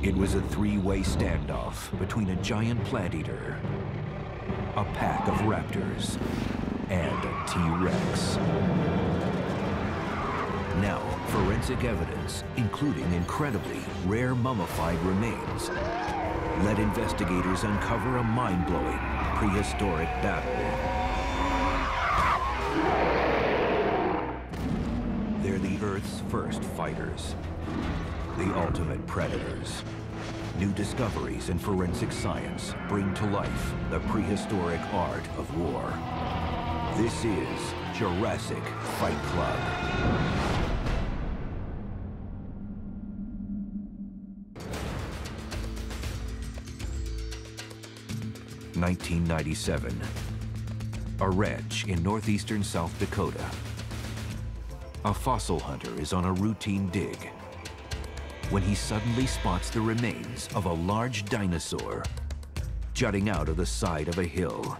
It was a three-way standoff between a giant plant eater, a pack of raptors, and a T-Rex. Now, forensic evidence, including incredibly rare mummified remains, let investigators uncover a mind-blowing prehistoric battle. They're the Earth's first fighters, the ultimate predators. New discoveries in forensic science bring to life the prehistoric art of war. This is Jurassic Fight Club. 1997. A ranch in northeastern South Dakota. A fossil hunter is on a routine dig when he suddenly spots the remains of a large dinosaur jutting out of the side of a hill.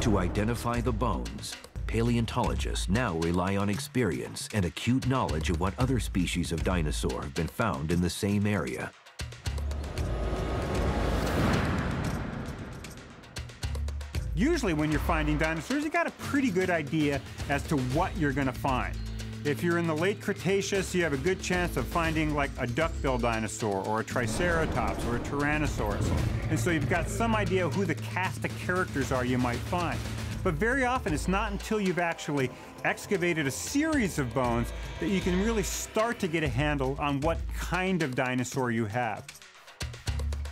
To identify the bones, paleontologists now rely on experience and acute knowledge of what other species of dinosaur have been found in the same area. Usually when you're finding dinosaurs, you got a pretty good idea as to what you're gonna find. If you're in the late Cretaceous, you have a good chance of finding like a duckbill dinosaur or a Triceratops or a Tyrannosaurus. And so you've got some idea who the cast of characters are you might find. But very often it's not until you've actually excavated a series of bones that you can really start to get a handle on what kind of dinosaur you have.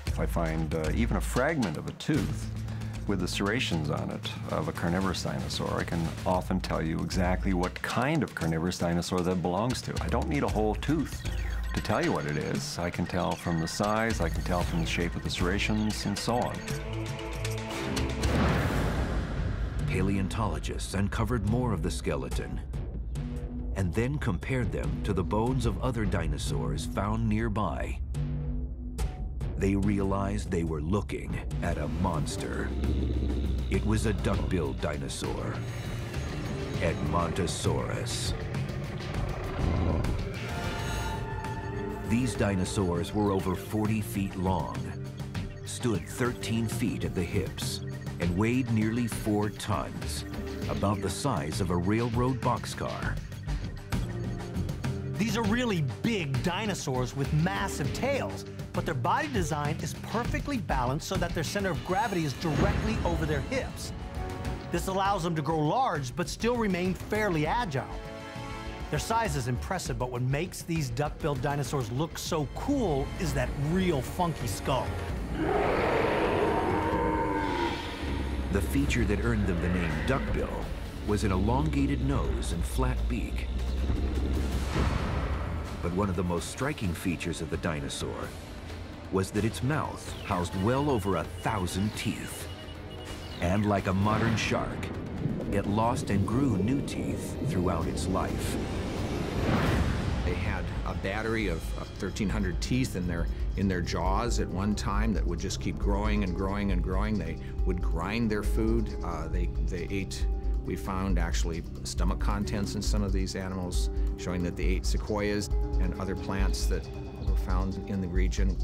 If I find uh, even a fragment of a tooth, with the serrations on it of a carnivorous dinosaur, I can often tell you exactly what kind of carnivorous dinosaur that belongs to. I don't need a whole tooth to tell you what it is. I can tell from the size, I can tell from the shape of the serrations, and so on. Paleontologists uncovered more of the skeleton and then compared them to the bones of other dinosaurs found nearby they realized they were looking at a monster. It was a duck-billed dinosaur, Edmontosaurus. These dinosaurs were over 40 feet long, stood 13 feet at the hips, and weighed nearly four tons, about the size of a railroad boxcar. These are really big dinosaurs with massive tails, but their body design is perfectly balanced so that their center of gravity is directly over their hips. This allows them to grow large but still remain fairly agile. Their size is impressive, but what makes these duck-billed dinosaurs look so cool is that real funky skull. The feature that earned them the name duckbill was an elongated nose and flat beak. But one of the most striking features of the dinosaur was that its mouth housed well over a thousand teeth. And like a modern shark, it lost and grew new teeth throughout its life. They had a battery of, of 1,300 teeth in their, in their jaws at one time that would just keep growing and growing and growing. They would grind their food. Uh, they, they ate, we found actually stomach contents in some of these animals, showing that they ate sequoias and other plants that were found in the region.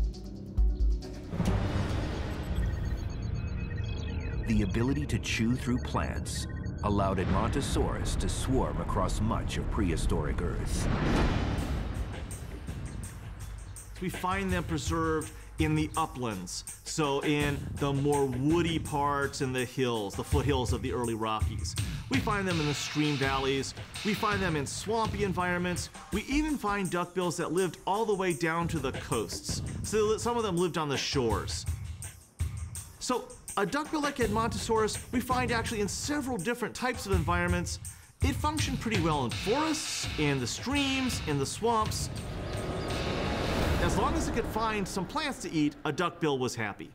The ability to chew through plants allowed Edmontosaurus to swarm across much of prehistoric Earth. We find them preserved in the uplands, so in the more woody parts in the hills, the foothills of the early Rockies. We find them in the stream valleys. We find them in swampy environments. We even find duckbills that lived all the way down to the coasts. So some of them lived on the shores. So a duckbill like Edmontosaurus we find actually in several different types of environments. It functioned pretty well in forests, in the streams, in the swamps. As long as it could find some plants to eat, a duckbill was happy.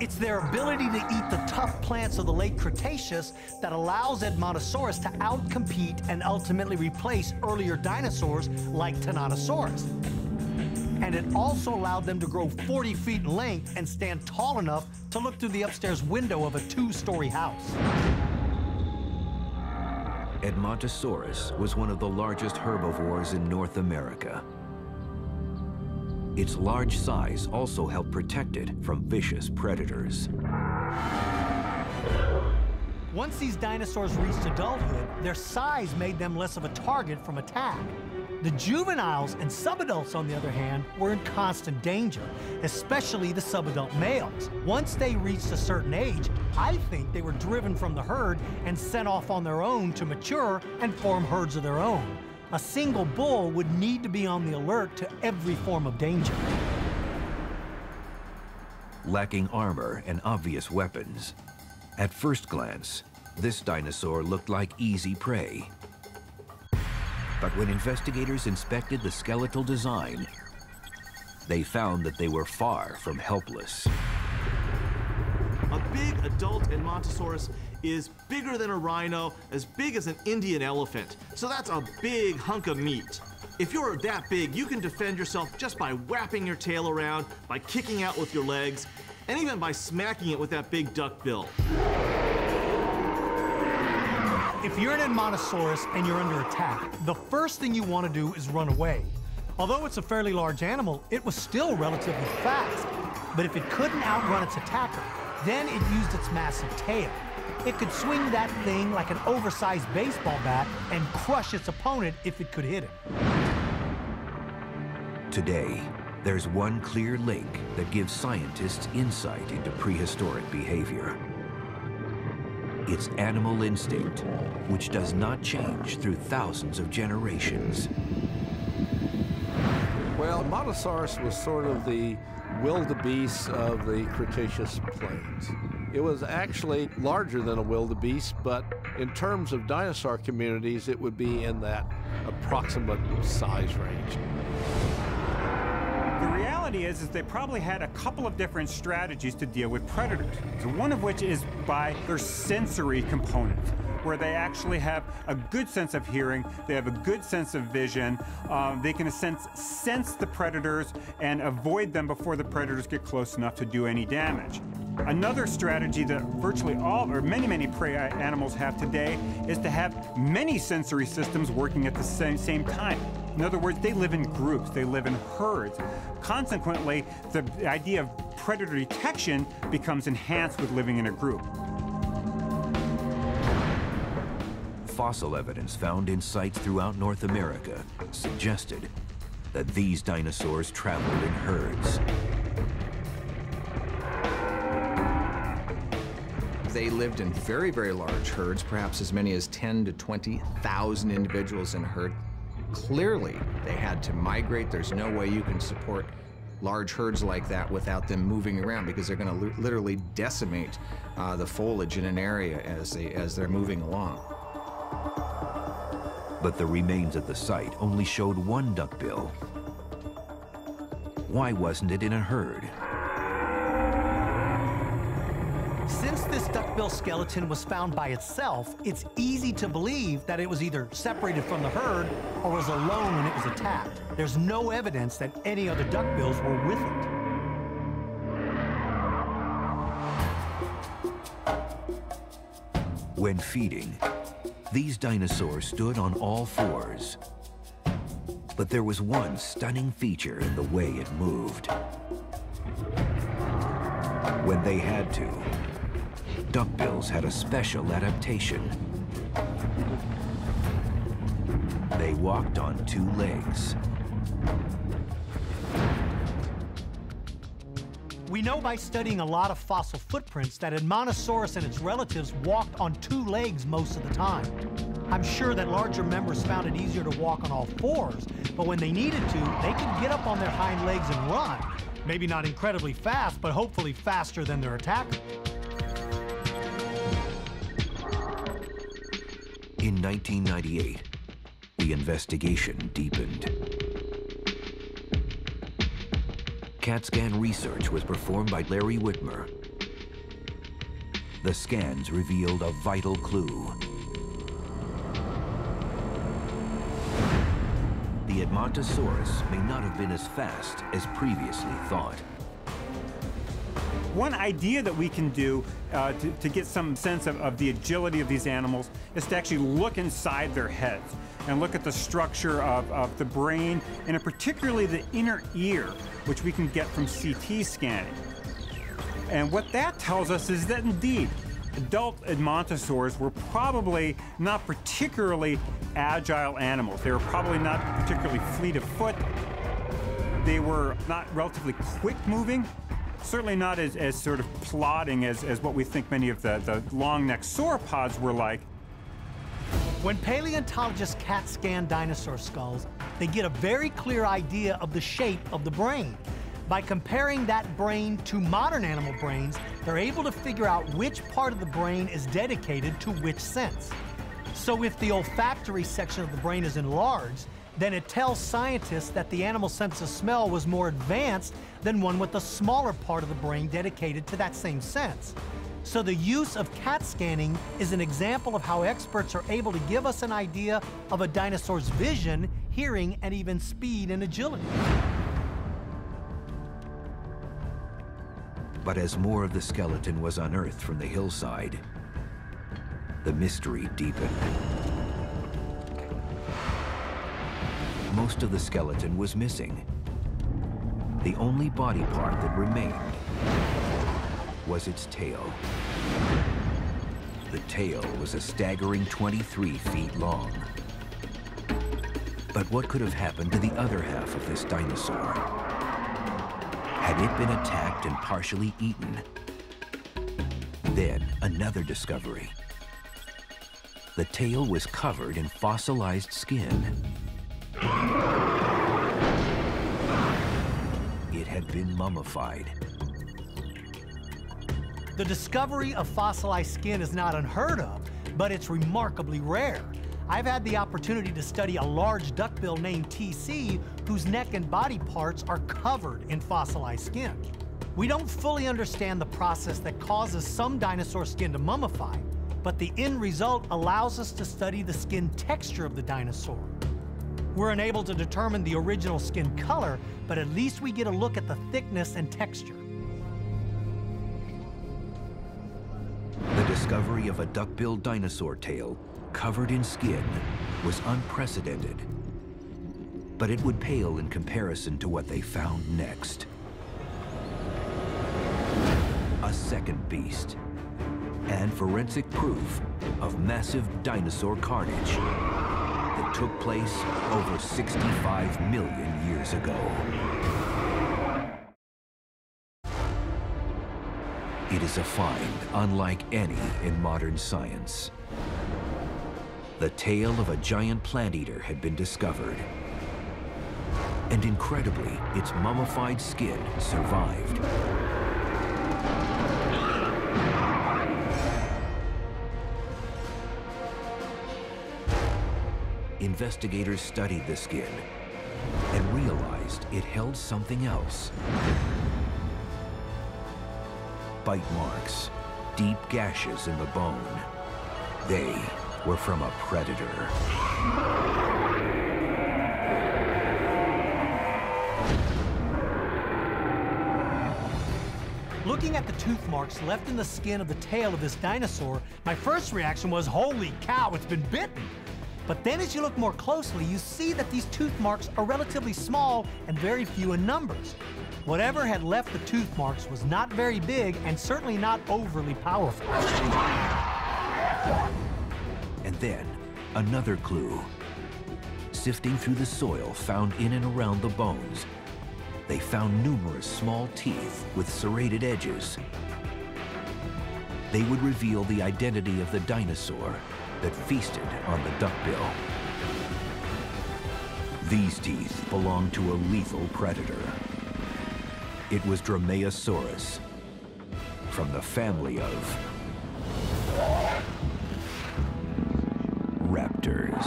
It's their ability to eat the tough plants of the late Cretaceous that allows Edmontosaurus to outcompete and ultimately replace earlier dinosaurs like Tyrannosaurus and it also allowed them to grow 40 feet in length and stand tall enough to look through the upstairs window of a two-story house. Edmontosaurus was one of the largest herbivores in North America. Its large size also helped protect it from vicious predators. Once these dinosaurs reached adulthood, their size made them less of a target from attack. The juveniles and subadults, on the other hand, were in constant danger, especially the subadult males. Once they reached a certain age, I think they were driven from the herd and sent off on their own to mature and form herds of their own. A single bull would need to be on the alert to every form of danger. Lacking armor and obvious weapons, at first glance, this dinosaur looked like easy prey. But when investigators inspected the skeletal design, they found that they were far from helpless. A big adult Edmontosaurus is bigger than a rhino, as big as an Indian elephant. So that's a big hunk of meat. If you're that big, you can defend yourself just by wrapping your tail around, by kicking out with your legs, and even by smacking it with that big duck bill. If you're an Edmontosaurus and you're under attack, the first thing you want to do is run away. Although it's a fairly large animal, it was still relatively fast. But if it couldn't outrun its attacker, then it used its massive tail. It could swing that thing like an oversized baseball bat and crush its opponent if it could hit him. Today, there's one clear link that gives scientists insight into prehistoric behavior. It's animal instinct, which does not change through thousands of generations. Well, Edmontosaurus was sort of the wildebeest of the Cretaceous plains. It was actually larger than a wildebeest, but in terms of dinosaur communities, it would be in that approximate size range. The reality is, is they probably had a couple of different strategies to deal with predators. One of which is by their sensory component, where they actually have a good sense of hearing, they have a good sense of vision, um, they can sense, sense the predators and avoid them before the predators get close enough to do any damage. Another strategy that virtually all or many, many prey animals have today is to have many sensory systems working at the same, same time. In other words, they live in groups, they live in herds. Consequently, the idea of predator detection becomes enhanced with living in a group. Fossil evidence found in sites throughout North America suggested that these dinosaurs traveled in herds. They lived in very, very large herds, perhaps as many as 10 to 20,000 individuals in a herd. Clearly, they had to migrate. There's no way you can support large herds like that without them moving around because they're going to literally decimate uh, the foliage in an area as, they, as they're moving along. But the remains at the site only showed one duckbill. Why wasn't it in a herd? Since this duckbill skeleton was found by itself, it's easy to believe that it was either separated from the herd or was alone when it was attacked. There's no evidence that any other duckbills were with it. When feeding, these dinosaurs stood on all fours. But there was one stunning feature in the way it moved. When they had to, duckbills had a special adaptation. They walked on two legs. We know by studying a lot of fossil footprints that Edmontosaurus and its relatives walked on two legs most of the time. I'm sure that larger members found it easier to walk on all fours, but when they needed to, they could get up on their hind legs and run. Maybe not incredibly fast, but hopefully faster than their attacker. In 1998, the investigation deepened. CAT scan research was performed by Larry Witmer. The scans revealed a vital clue. The Edmontosaurus may not have been as fast as previously thought. One idea that we can do uh, to, to, get some sense of, of, the agility of these animals is to actually look inside their heads. and look at the structure of, of the brain, and particularly the inner ear, which we can get from CT scanning. And what that tells us is that indeed, adult edmontosaurs were probably not particularly agile animals. They were probably not particularly fleet of foot. They were not relatively quick moving, certainly not as, as sort of plodding as, as what we think many of the, the long-necked sauropods were like. When paleontologists CAT scan dinosaur skulls, they get a very clear idea of the shape of the brain. By comparing that brain to modern animal brains, they're able to figure out which part of the brain is dedicated to which sense. So if the olfactory section of the brain is enlarged, then it tells scientists that the animal sense of smell was more advanced than one with a smaller part of the brain dedicated to that same sense. So the use of CAT scanning is an example of how experts are able to give us an idea of a dinosaur's vision, hearing, and even speed and agility. But as more of the skeleton was unearthed from the hillside, the mystery deepened. Most of the skeleton was missing. The only body part that remained was its tail. The tail was a staggering 23 feet long. But what could have happened to the other half of this dinosaur? Had it been attacked and partially eaten? Then another discovery. The tail was covered in fossilized skin. Had been mummified. The discovery of fossilized skin is not unheard of, but it's remarkably rare. I've had the opportunity to study a large duckbill named TC whose neck and body parts are covered in fossilized skin. We don't fully understand the process that causes some dinosaur skin to mummify, but the end result allows us to study the skin texture of the dinosaur. We're unable to determine the original skin color, but at least we get a look at the thickness and texture. The discovery of a duck-billed dinosaur tail covered in skin was unprecedented. But it would pale in comparison to what they found next. A second beast, and forensic proof of massive dinosaur carnage took place over 65 million years ago. It is a find unlike any in modern science. The tail of a giant plant eater had been discovered. And incredibly, its mummified skin survived. Investigators studied the skin and realized it held something else. Bite marks, deep gashes in the bone. They were from a predator. Looking at the tooth marks left in the skin of the tail of this dinosaur, my first reaction was, holy cow, it's been bitten. But then as you look more closely, you see that these tooth marks are relatively small and very few in numbers. Whatever had left the tooth marks was not very big and certainly not overly powerful. And then, another clue. Sifting through the soil found in and around the bones, they found numerous small teeth with serrated edges. They would reveal the identity of the dinosaur that feasted on the duckbill. These teeth belonged to a lethal predator. It was Dromaeosaurus, from the family of raptors.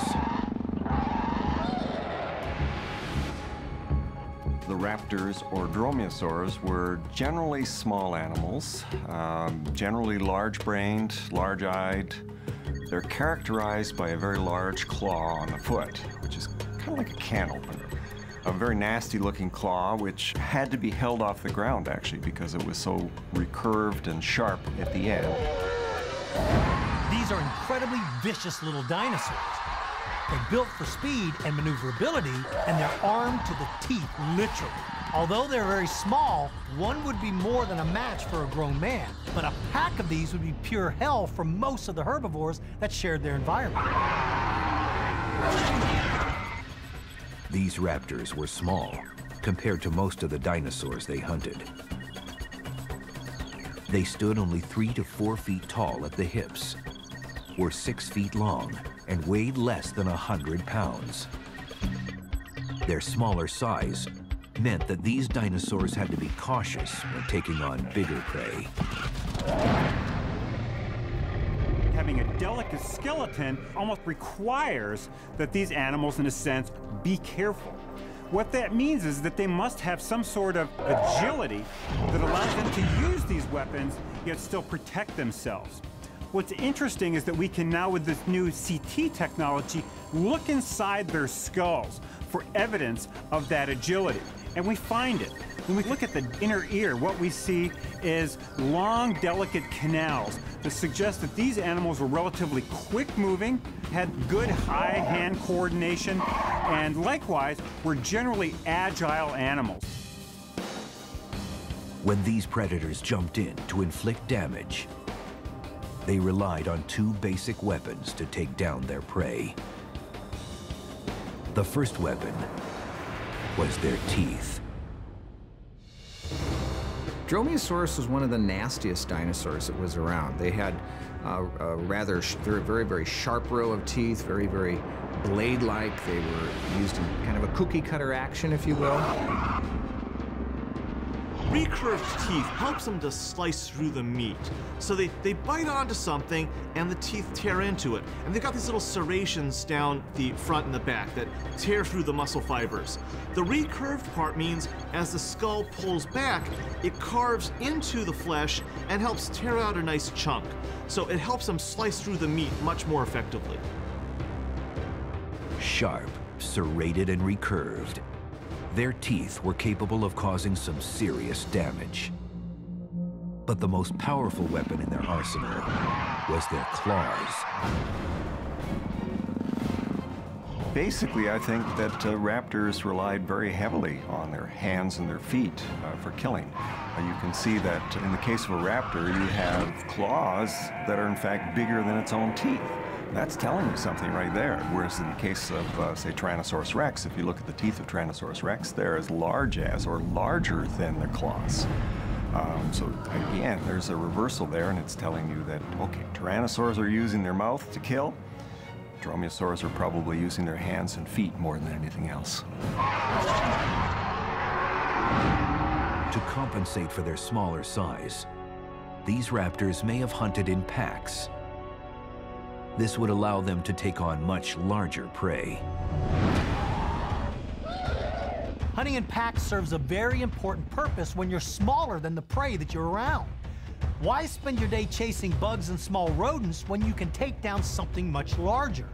The raptors or dromaeosaurs were generally small animals, um, generally large-brained, large-eyed. They're characterized by a very large claw on the foot, which is kind of like a can opener. A very nasty looking claw, which had to be held off the ground actually because it was so recurved and sharp at the end. These are incredibly vicious little dinosaurs. They're built for speed and maneuverability, and they're armed to the teeth, literally. Although they're very small, one would be more than a match for a grown man, but a pack of these would be pure hell for most of the herbivores that shared their environment. These raptors were small compared to most of the dinosaurs they hunted. They stood only three to four feet tall at the hips, were six feet long, and weighed less than a hundred pounds. Their smaller size meant that these dinosaurs had to be cautious when taking on bigger prey. Having a delicate skeleton almost requires that these animals, in a sense, be careful. What that means is that they must have some sort of agility that allows them to use these weapons yet still protect themselves. What's interesting is that we can now, with this new CT technology, look inside their skulls for evidence of that agility. And we find it. When we look at the inner ear, what we see is long, delicate canals that suggest that these animals were relatively quick moving, had good high hand coordination, and likewise were generally agile animals. When these predators jumped in to inflict damage, they relied on two basic weapons to take down their prey. The first weapon was their teeth. Dromaeosaurus was one of the nastiest dinosaurs that was around. They had uh, a rather very, very, very sharp row of teeth, very, very blade-like. They were used in kind of a cookie cutter action, if you will. Recurved teeth helps them to slice through the meat. So they, they bite onto something and the teeth tear into it. And they've got these little serrations down the front and the back that tear through the muscle fibers. The recurved part means as the skull pulls back, it carves into the flesh and helps tear out a nice chunk. So it helps them slice through the meat much more effectively. Sharp, serrated, and recurved, their teeth were capable of causing some serious damage. But the most powerful weapon in their arsenal was their claws. Basically, I think that uh, raptors relied very heavily on their hands and their feet uh, for killing. Uh, you can see that in the case of a raptor, you have claws that are in fact bigger than its own teeth. That's telling you something right there. Whereas in the case of, uh, say, Tyrannosaurus rex, if you look at the teeth of Tyrannosaurus rex, they're as large as or larger than the claws. Um, so again, there's a reversal there, and it's telling you that, okay, Tyrannosaurs are using their mouth to kill. Dromaeosaurs are probably using their hands and feet more than anything else. To compensate for their smaller size, these raptors may have hunted in packs this would allow them to take on much larger prey. Hunting in packs serves a very important purpose when you're smaller than the prey that you're around. Why spend your day chasing bugs and small rodents when you can take down something much larger?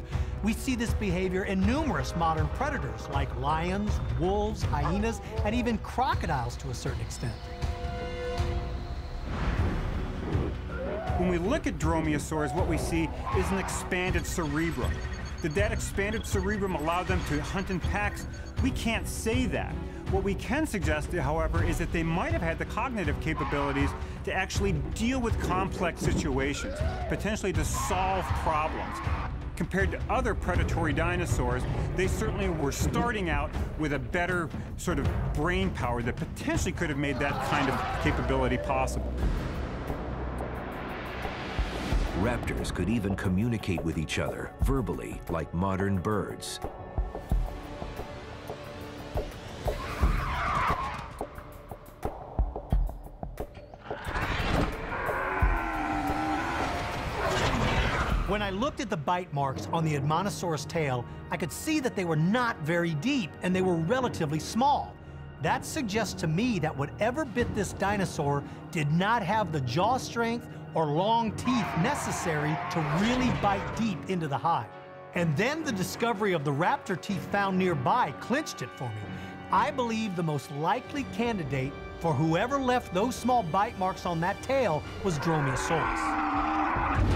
We see this behavior in numerous modern predators like lions, wolves, hyenas, and even crocodiles to a certain extent. When we look at dromaeosaurs, what we see is an expanded cerebrum. Did that expanded cerebrum allow them to hunt in packs? We can't say that. What we can suggest, however, is that they might have had the cognitive capabilities to actually deal with complex situations, potentially to solve problems. Compared to other predatory dinosaurs, they certainly were starting out with a better sort of brain power that potentially could have made that kind of capability possible. Raptors could even communicate with each other verbally like modern birds. When I looked at the bite marks on the Edmontosaurus tail, I could see that they were not very deep and they were relatively small. That suggests to me that whatever bit this dinosaur did not have the jaw strength or long teeth necessary to really bite deep into the hide. And then the discovery of the raptor teeth found nearby clinched it for me. I believe the most likely candidate for whoever left those small bite marks on that tail was Dromaeosaurus.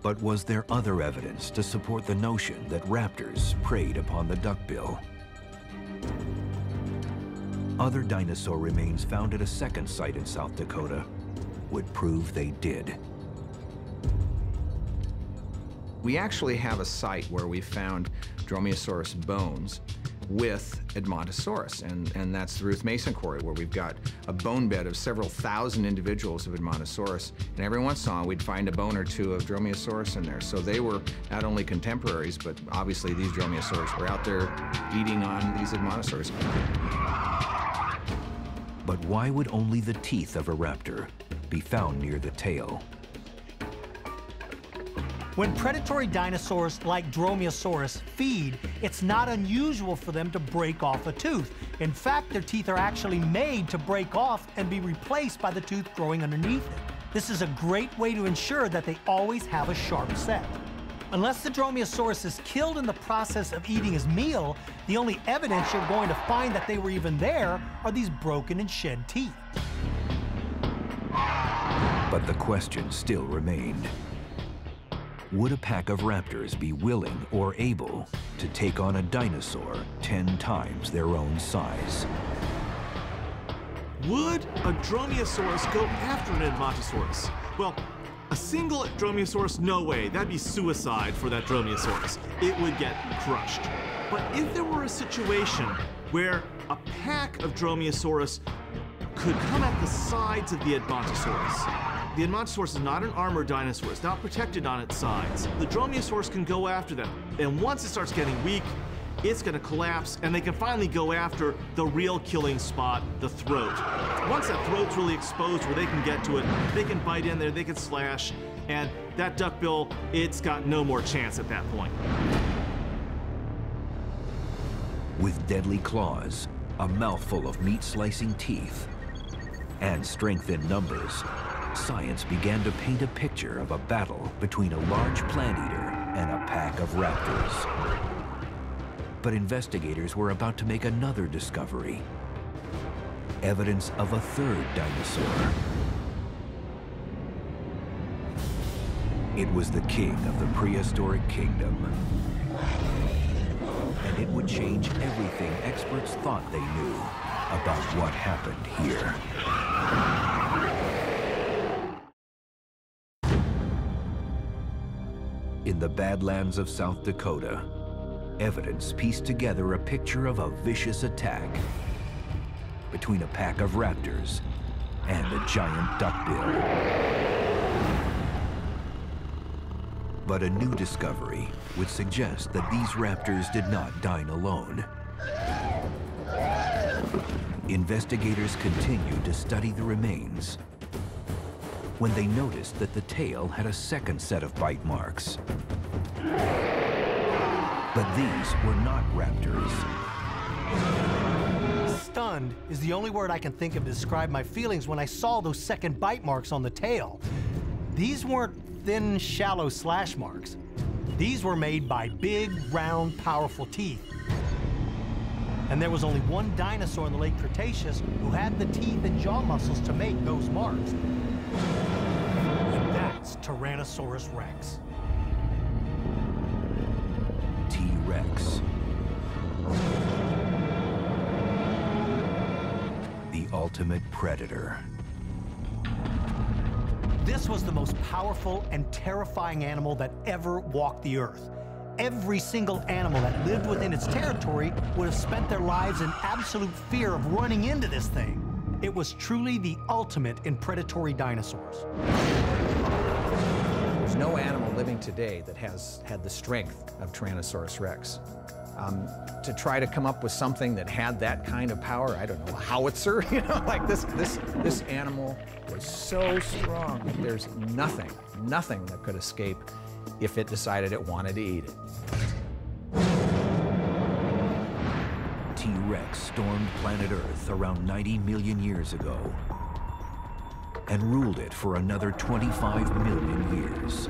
But was there other evidence to support the notion that raptors preyed upon the duckbill? Other dinosaur remains found at a second site in South Dakota would prove they did. We actually have a site where we found Dromaeosaurus bones with Edmontosaurus, and, and that's the Ruth Mason Quarry, where we've got a bone bed of several thousand individuals of Edmontosaurus, and every once in a while we'd find a bone or two of Dromaeosaurus in there. So they were not only contemporaries, but obviously these Dromaeosaurus were out there eating on these Edmontosaurus. But why would only the teeth of a raptor be found near the tail? When predatory dinosaurs like Dromaeosaurus feed, it's not unusual for them to break off a tooth. In fact, their teeth are actually made to break off and be replaced by the tooth growing underneath it. This is a great way to ensure that they always have a sharp set. Unless the Dromaeosaurus is killed in the process of eating his meal, the only evidence you're going to find that they were even there are these broken and shed teeth. But the question still remained. Would a pack of raptors be willing or able to take on a dinosaur 10 times their own size? Would a Dromaeosaurus go after an Edmontosaurus? Well, a single Dromaeosaurus, no way. That'd be suicide for that Dromaeosaurus. It would get crushed. But if there were a situation where a pack of Dromaeosaurus could come at the sides of the Edmontosaurus, the Edmontosaurus is not an armored dinosaur. It's not protected on its sides. The Dromaeosaurus can go after them. And once it starts getting weak, it's going to collapse and they can finally go after the real killing spot, the throat. Once that throat's really exposed where they can get to it, they can bite in there, they can slash, and that duckbill, it's got no more chance at that point. With deadly claws, a mouthful of meat-slicing teeth, and strength in numbers, science began to paint a picture of a battle between a large plant eater and a pack of raptors. But investigators were about to make another discovery. Evidence of a third dinosaur. It was the king of the prehistoric kingdom. And it would change everything experts thought they knew about what happened here. The Badlands of South Dakota, evidence pieced together a picture of a vicious attack between a pack of raptors and a giant duckbill. But a new discovery would suggest that these raptors did not dine alone. Investigators continued to study the remains when they noticed that the tail had a second set of bite marks. But these were not raptors. Stunned is the only word I can think of to describe my feelings when I saw those second bite marks on the tail. These weren't thin, shallow slash marks. These were made by big, round, powerful teeth. And there was only one dinosaur in the late Cretaceous who had the teeth and jaw muscles to make those marks. Tyrannosaurus rex. T-Rex. The ultimate predator. This was the most powerful and terrifying animal that ever walked the earth. Every single animal that lived within its territory would have spent their lives in absolute fear of running into this thing. It was truly the ultimate in predatory dinosaurs. There's no animal living today that has had the strength of Tyrannosaurus rex. Um, to try to come up with something that had that kind of power, I don't know, a howitzer, you know, like this, this, this animal was so strong that there's nothing, nothing that could escape if it decided it wanted to eat it. T-Rex stormed planet Earth around 90 million years ago and ruled it for another 25 million years.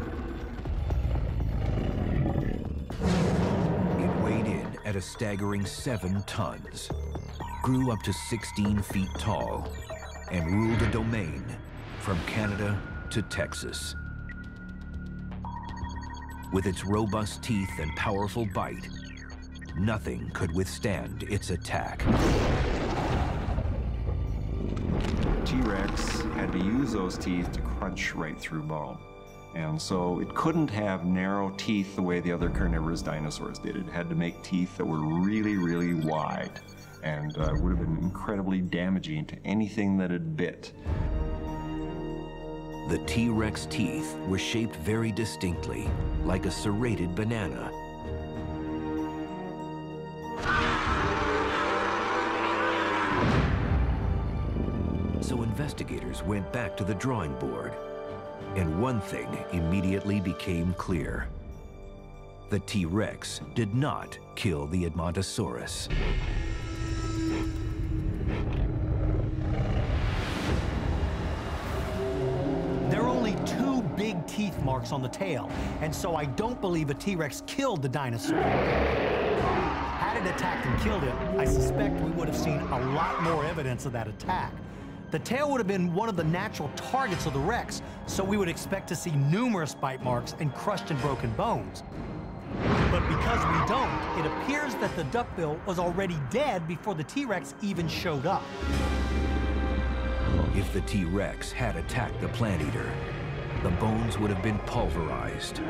It weighed in at a staggering 7 tons, grew up to 16 feet tall, and ruled a domain from Canada to Texas. With its robust teeth and powerful bite, nothing could withstand its attack. T-Rex had to use those teeth to crunch right through bone. And so it couldn't have narrow teeth the way the other carnivorous dinosaurs did. It had to make teeth that were really, really wide and uh, would have been incredibly damaging to anything that it bit. The T-Rex teeth were shaped very distinctly, like a serrated banana. So investigators went back to the drawing board, and one thing immediately became clear. The T-Rex did not kill the Edmontosaurus. There are only two big teeth marks on the tail, and so I don't believe a T-Rex killed the dinosaur. Had it attacked and killed it, I suspect we would have seen a lot more evidence of that attack. The tail would have been one of the natural targets of the Rex, so we would expect to see numerous bite marks and crushed and broken bones. But because we don't, it appears that the duckbill was already dead before the T-Rex even showed up. If the T-Rex had attacked the plant eater, the bones would have been pulverized.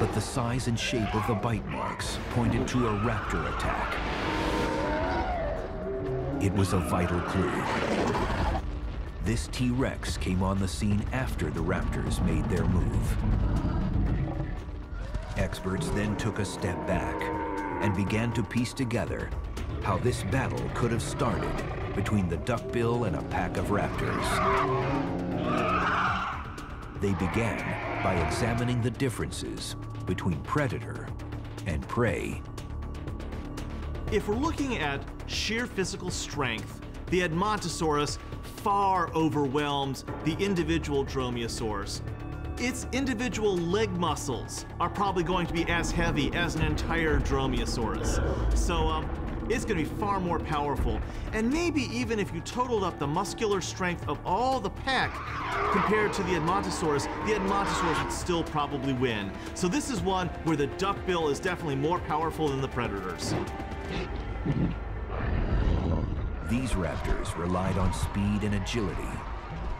But the size and shape of the bite marks pointed to a raptor attack. It was a vital clue. This T-Rex came on the scene after the raptors made their move. Experts then took a step back and began to piece together how this battle could have started between the duckbill and a pack of raptors. They began by examining the differences between predator and prey. If we're looking at sheer physical strength, the Edmontosaurus far overwhelms the individual Dromaeosaurs. Its individual leg muscles are probably going to be as heavy as an entire Dromaeosaurus. So um, it's going to be far more powerful. And maybe even if you totaled up the muscular strength of all the pack compared to the Edmontosaurus, the Edmontosaurus would still probably win. So this is one where the duckbill is definitely more powerful than the predators. These raptors relied on speed and agility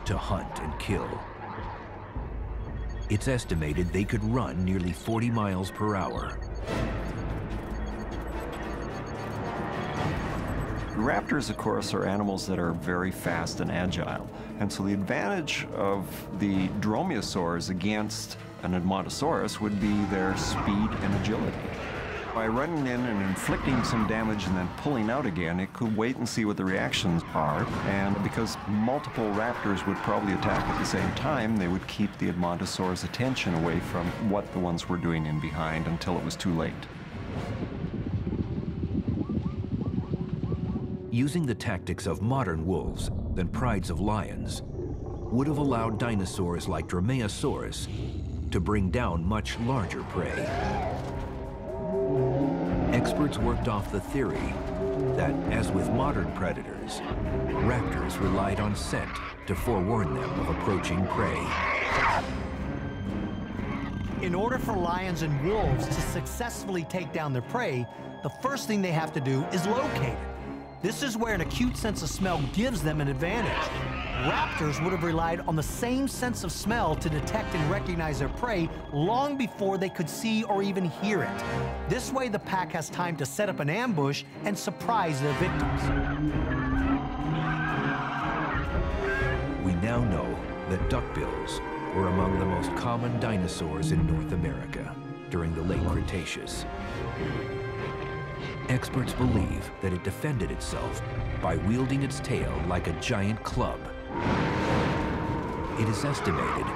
to hunt and kill. It's estimated they could run nearly 40 miles per hour. Raptors, of course, are animals that are very fast and agile. And so the advantage of the dromaeosaurs against an Edmontosaurus would be their speed and agility. By running in and inflicting some damage and then pulling out again, it could wait and see what the reactions are. And because multiple raptors would probably attack at the same time, they would keep the Edmontosaurus' attention away from what the ones were doing in behind until it was too late. Using the tactics of modern wolves than prides of lions would have allowed dinosaurs like Dromaeosaurus to bring down much larger prey. Experts worked off the theory that, as with modern predators, raptors relied on scent to forewarn them of approaching prey. In order for lions and wolves to successfully take down their prey, the first thing they have to do is locate it. This is where an acute sense of smell gives them an advantage. Raptors would have relied on the same sense of smell to detect and recognize their prey long before they could see or even hear it. This way, the pack has time to set up an ambush and surprise their victims. We now know that duckbills were among the most common dinosaurs in North America during the late Cretaceous. Experts believe that it defended itself by wielding its tail like a giant club. It is estimated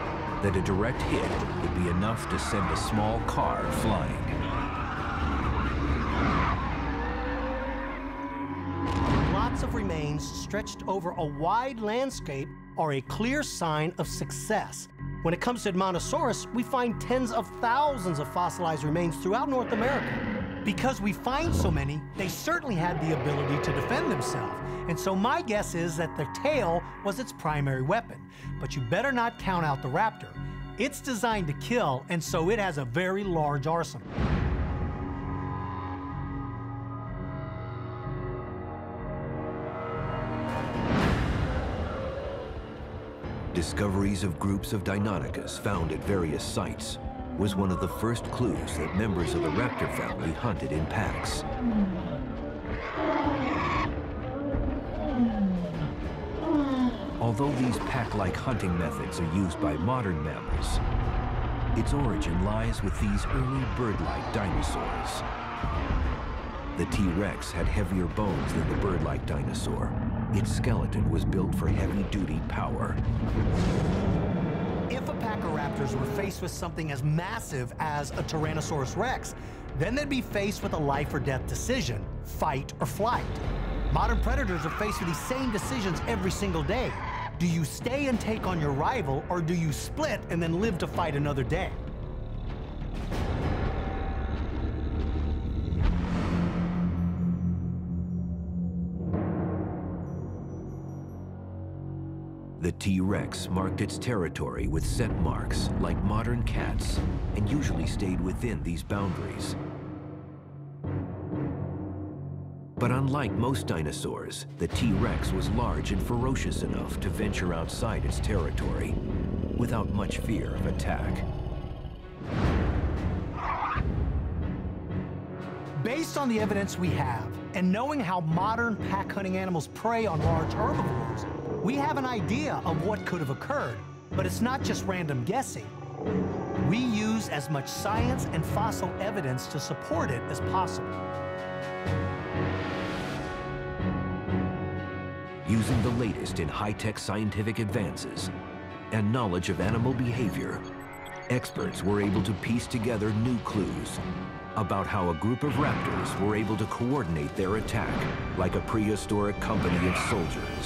that a direct hit would be enough to send a small car flying. Lots of remains stretched over a wide landscape are a clear sign of success. When it comes to Edmontosaurus, we find tens of thousands of fossilized remains throughout North America. Because we find so many, they certainly had the ability to defend themselves. And so my guess is that the tail was its primary weapon. But you better not count out the raptor. It's designed to kill, and so it has a very large arsenal. Discoveries of groups of Deinonychus found at various sites was one of the first clues that members of the raptor family hunted in packs. Hmm. Although these pack-like hunting methods are used by modern mammals, its origin lies with these early bird-like dinosaurs. The T-Rex had heavier bones than the bird-like dinosaur. Its skeleton was built for heavy-duty power. If a pack of raptors were faced with something as massive as a Tyrannosaurus rex, then they'd be faced with a life or death decision, fight or flight. Modern predators are faced with these same decisions every single day. Do you stay and take on your rival, or do you split and then live to fight another day? The T-Rex marked its territory with scent marks like modern cats and usually stayed within these boundaries. But unlike most dinosaurs, the T-Rex was large and ferocious enough to venture outside its territory without much fear of attack. Based on the evidence we have, and knowing how modern pack hunting animals prey on large herbivores, we have an idea of what could have occurred, but it's not just random guessing. We use as much science and fossil evidence to support it as possible. Using the latest in high-tech scientific advances and knowledge of animal behavior, experts were able to piece together new clues about how a group of raptors were able to coordinate their attack like a prehistoric company of soldiers.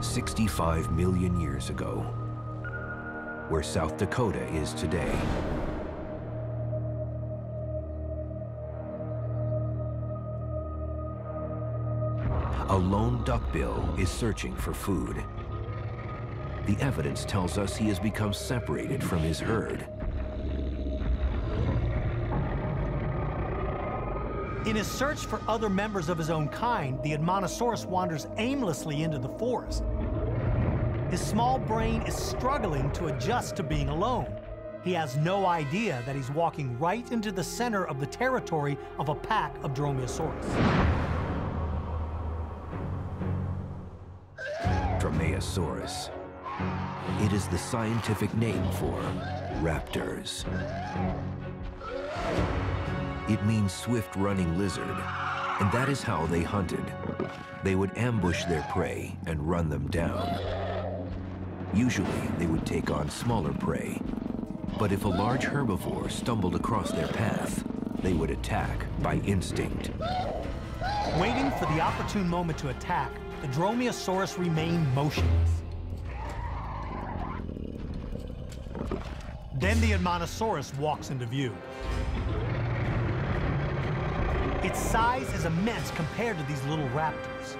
Sixty-five million years ago, where South Dakota is today. A lone duckbill is searching for food. The evidence tells us he has become separated from his herd. In his search for other members of his own kind, the Edmontosaurus wanders aimlessly into the forest. His small brain is struggling to adjust to being alone. He has no idea that he's walking right into the center of the territory of a pack of Dromaeosaurus. Dromaeosaurus. It is the scientific name for raptors. It means swift-running lizard, and that is how they hunted. They would ambush their prey and run them down. Usually, they would take on smaller prey, but if a large herbivore stumbled across their path, they would attack by instinct. Waiting for the opportune moment to attack, the Dromaeosaurus remained motionless. Then the Edmontosaurus walks into view. Its size is immense compared to these little raptors.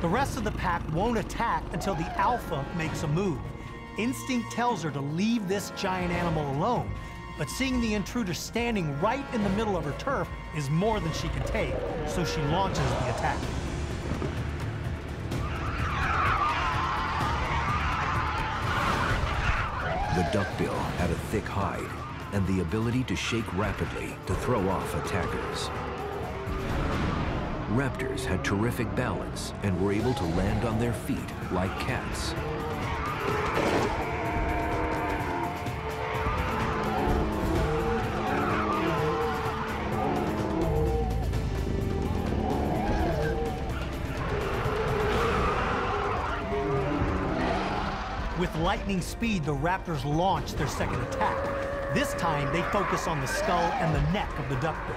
The rest of the pack won't attack until the alpha makes a move. Instinct tells her to leave this giant animal alone, but seeing the intruder standing right in the middle of her turf is more than she can take, so she launches the attack. The duckbill had a thick hide and the ability to shake rapidly to throw off attackers. Raptors had terrific balance and were able to land on their feet like cats. With lightning speed, the Raptors launch their second attack. This time, they focus on the skull and the neck of the duckbill.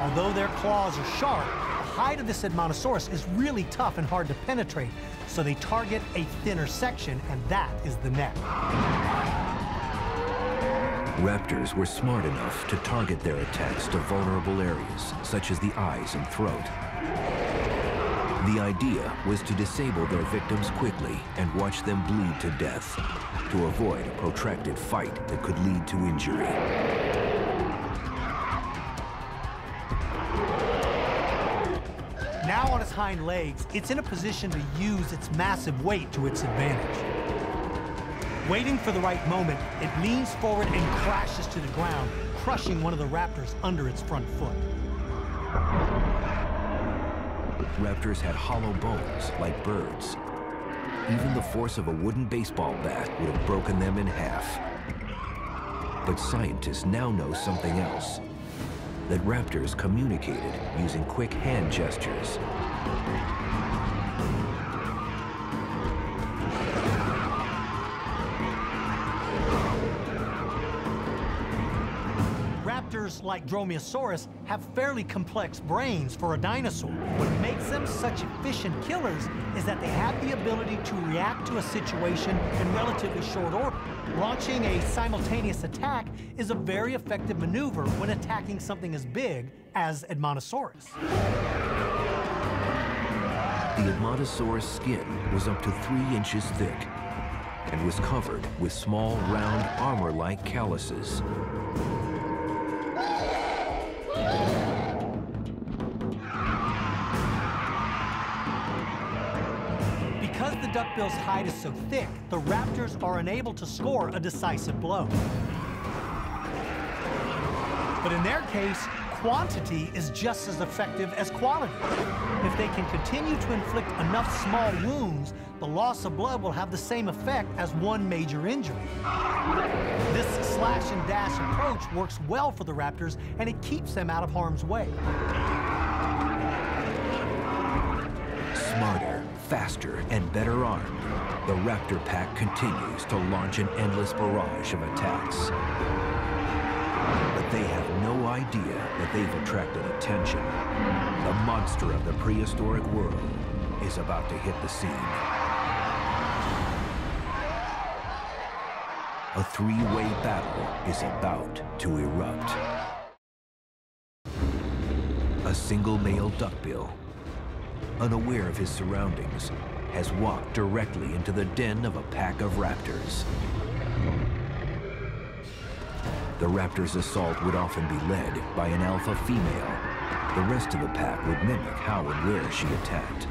Although their claws are sharp, the hide of this Edmontosaurus is really tough and hard to penetrate, so they target a thinner section, and that is the neck. Raptors were smart enough to target their attacks to vulnerable areas, such as the eyes and throat. The idea was to disable their victims quickly and watch them bleed to death, to avoid a protracted fight that could lead to injury. Now on its hind legs, it's in a position to use its massive weight to its advantage. Waiting for the right moment, it leans forward and crashes to the ground, crushing one of the raptors under its front foot. Raptors had hollow bones like birds. Even the force of a wooden baseball bat would have broken them in half. But scientists now know something else. That raptors communicated using quick hand gestures. Raptors like Dromaeosaurus have fairly complex brains for a dinosaur. What makes them such efficient killers is that they have the ability to react to a situation in relatively short order. Launching a simultaneous attack is a very effective maneuver when attacking something as big as Edmontosaurus. The Edmontosaurus skin was up to three inches thick and was covered with small, round, armor-like calluses. Duckbill's hide is so thick, the raptors are unable to score a decisive blow. But in their case, quantity is just as effective as quality. If they can continue to inflict enough small wounds, the loss of blood will have the same effect as one major injury. This slash and dash approach works well for the raptors and it keeps them out of harm's way. Faster, and better armed, the Raptor pack continues to launch an endless barrage of attacks. But they have no idea that they've attracted attention. The monster of the prehistoric world is about to hit the scene. A three-way battle is about to erupt. A single male duckbill, unaware of his surroundings, has walked directly into the den of a pack of raptors. The raptor's assault would often be led by an alpha female. The rest of the pack would mimic how and where she attacked.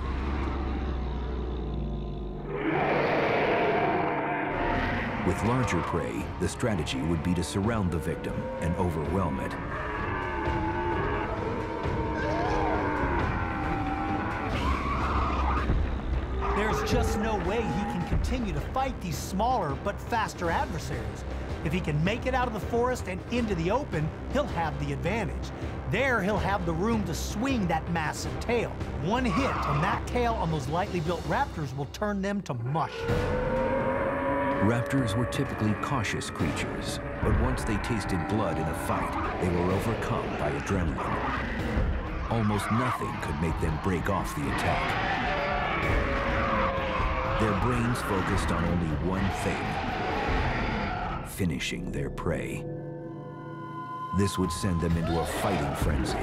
With larger prey, the strategy would be to surround the victim and overwhelm it. Just no way he can continue to fight these smaller but faster adversaries. If he can make it out of the forest and into the open, he'll have the advantage. There, he'll have the room to swing that massive tail. One hit on that tail on those lightly built raptors will turn them to mush. Raptors were typically cautious creatures, but once they tasted blood in a fight, they were overcome by adrenaline. Almost nothing could make them break off the attack. Their brains focused on only one thing, finishing their prey. This would send them into a fighting frenzy.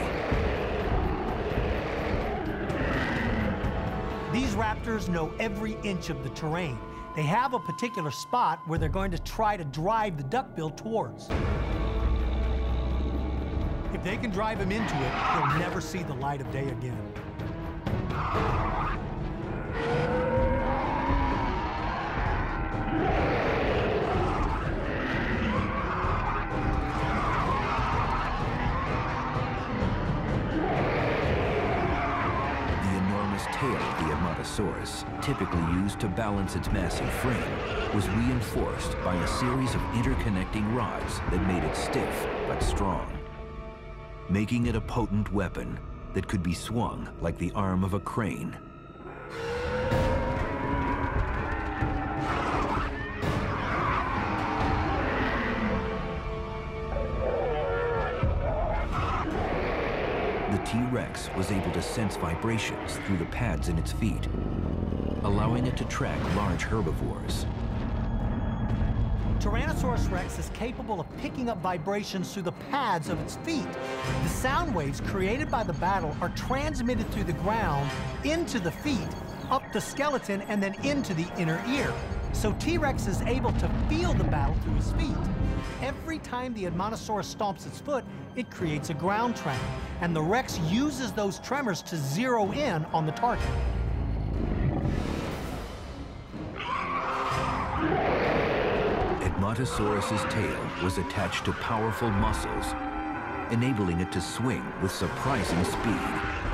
These raptors know every inch of the terrain. They have a particular spot where they're going to try to drive the duckbill towards. If they can drive him into it, he'll never see the light of day again. The Edmontosaurus, typically used to balance its massive frame, was reinforced by a series of interconnecting rods that made it stiff but strong, making it a potent weapon that could be swung like the arm of a crane. T-Rex was able to sense vibrations through the pads in its feet, allowing it to track large herbivores. Tyrannosaurus rex is capable of picking up vibrations through the pads of its feet. The sound waves created by the battle are transmitted through the ground into the feet, up the skeleton, and then into the inner ear. So T-Rex is able to feel the battle through his feet. Every time the Edmontosaurus stomps its foot, it creates a ground tremor, and the Rex uses those tremors to zero in on the target. Edmontosaurus's tail was attached to powerful muscles, enabling it to swing with surprising speed.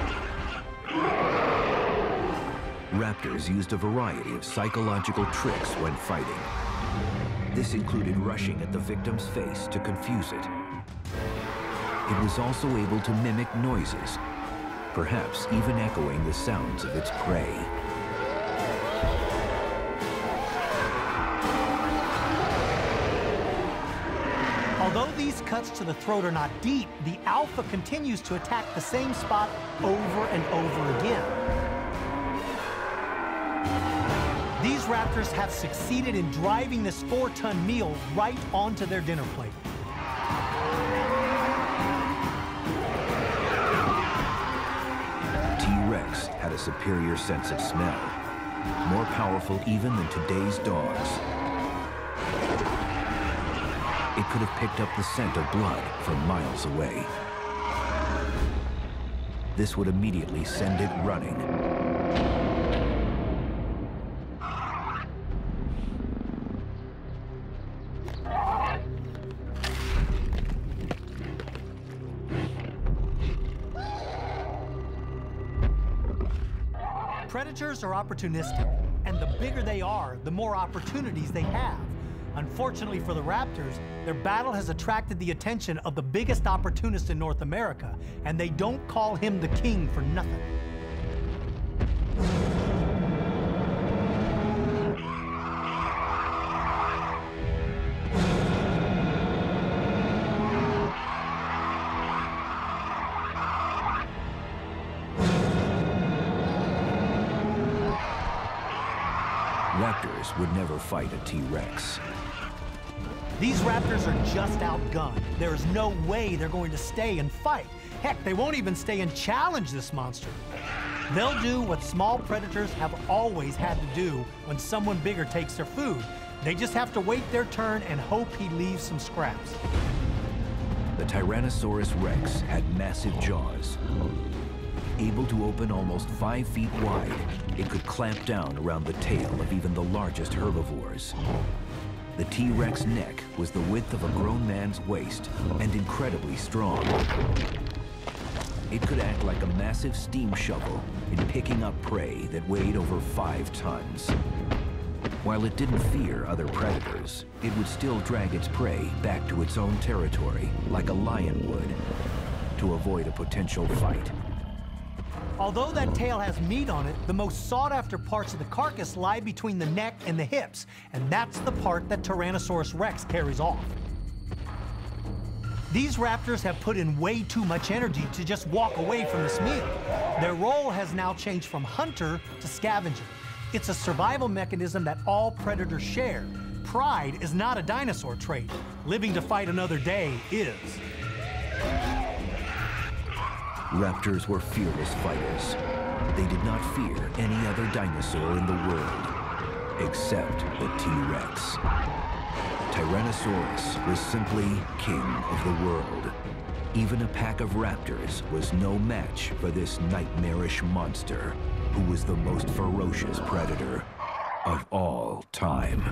Raptors used a variety of psychological tricks when fighting. This included rushing at the victim's face to confuse it. It was also able to mimic noises, perhaps even echoing the sounds of its prey. Although these cuts to the throat are not deep, the alpha continues to attack the same spot over and over again. These raptors have succeeded in driving this four-ton meal right onto their dinner plate. T-Rex had a superior sense of smell, more powerful even than today's dogs. It could have picked up the scent of blood from miles away. This would immediately send it running. Opportunistic, and the bigger they are, the more opportunities they have. Unfortunately for the Raptors, their battle has attracted the attention of the biggest opportunist in North America, and they don't call him the king for nothing. Fight a T-Rex. These Raptors are just outgunned. There is no way they're going to stay and fight. Heck, they won't even stay and challenge this monster. They'll do what small predators have always had to do when someone bigger takes their food. They just have to wait their turn and hope he leaves some scraps. The Tyrannosaurus rex had massive jaws. Able to open almost five feet wide, it could clamp down around the tail of even the largest herbivores. The T-Rex neck was the width of a grown man's waist and incredibly strong. It could act like a massive steam shovel in picking up prey that weighed over five tons. While it didn't fear other predators, it would still drag its prey back to its own territory like a lion would to avoid a potential fight. Although that tail has meat on it, the most sought-after parts of the carcass lie between the neck and the hips, and that's the part that Tyrannosaurus rex carries off. These raptors have put in way too much energy to just walk away from this meal. Their role has now changed from hunter to scavenger. It's a survival mechanism that all predators share. Pride is not a dinosaur trait. Living to fight another day is. Raptors were fearless fighters. They did not fear any other dinosaur in the world, except the T-Rex. Tyrannosaurus was simply king of the world. Even a pack of raptors was no match for this nightmarish monster, who was the most ferocious predator of all time.